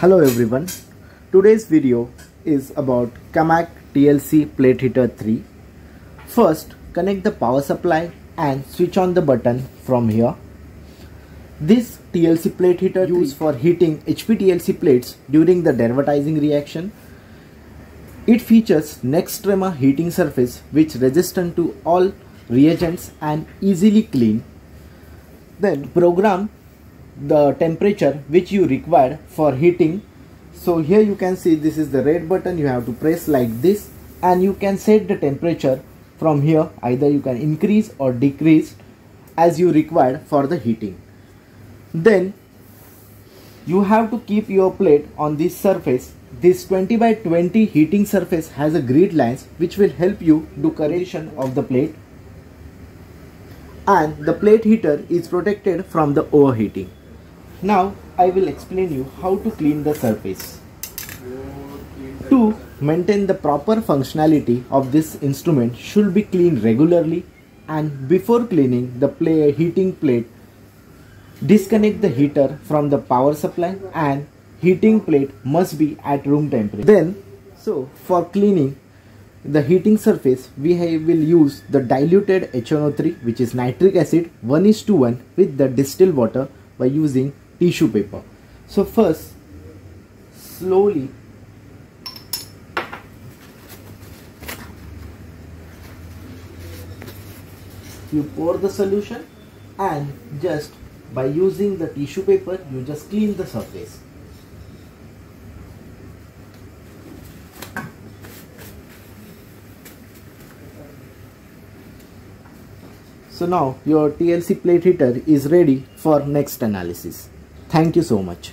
Hello everyone. Today's video is about CAMAG TLC plate heater 3. First, connect the power supply and switch on the button from here. This TLC plate heater used for heating HPTLC plates during the derivatizing reaction. It features Nextrema heating surface which resistant to all reagents and easily clean. Then program the temperature which you require for heating. So here you can see this is the red button you have to press like this and you can set the temperature from here either you can increase or decrease as you require for the heating. Then you have to keep your plate on this surface. This 20 by 20 heating surface has a grid lines which will help you do correction of the plate. And the plate heater is protected from the overheating now I will explain you how to clean the surface. To maintain the proper functionality of this instrument should be cleaned regularly and before cleaning the play heating plate disconnect the heater from the power supply and heating plate must be at room temperature. Then so for cleaning the heating surface we will use the diluted HNO3 which is nitric acid 1 is to 1 with the distilled water by using tissue paper so first slowly you pour the solution and just by using the tissue paper you just clean the surface So now your TLC plate heater is ready for next analysis. Thank you so much.